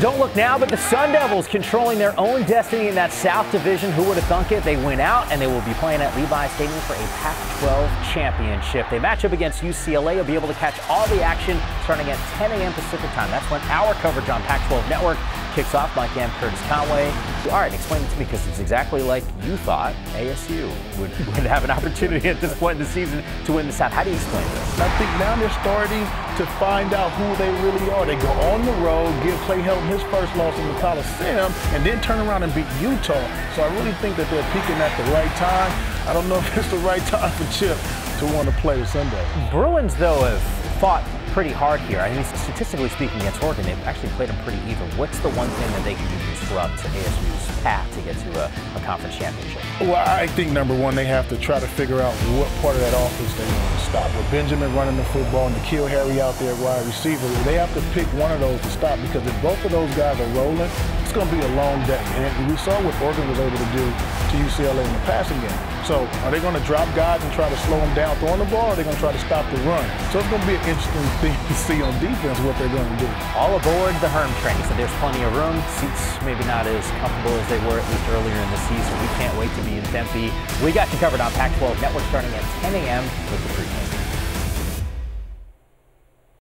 Don't look now, but the Sun Devils controlling their own destiny in that South Division. Who would have thunk it? They win out, and they will be playing at Levi Stadium for a Pac-12 championship. They match up against UCLA. You'll be able to catch all the action starting at 10 a.m. Pacific time. That's when our coverage on Pac-12 Network kicks off. Mike Yam Curtis Conway. All right, explain it to me because it's exactly like you thought ASU would, would have an opportunity at this point in the season to win the South. How do you explain this? I think now they're starting to find out who they really are. They go on the road, give Clay Helton his first loss in the Coliseum, and then turn around and beat Utah. So I really think that they're peaking at the right time. I don't know if it's the right time for Chip to want to play Sunday. Bruins, though, have fought pretty hard here. I mean, statistically speaking, against Oregon, they've actually played them pretty even. What's the one thing that they can do to disrupt ASU's path to get to a, a, conference championship? Well, I think number one, they have to try to figure out what part of that offense they want to stop. With Benjamin running the football and N'Keal Harry out there wide receiver, they have to pick one of those to stop because if both of those guys are rolling, going to be a long day. And we saw what Oregon was able to do to UCLA in the passing game. So are they going to drop guys and try to slow them down throwing the ball, or are they going to try to stop the run? So it's going to be an interesting thing to see on defense what they're going to do. All aboard the Herm train. So there's plenty of room. Seats maybe not as comfortable as they were at least earlier in the season. We can't wait to be in Tempe. We got you covered on Pac-12 Network starting at 10 a.m. with the pregame.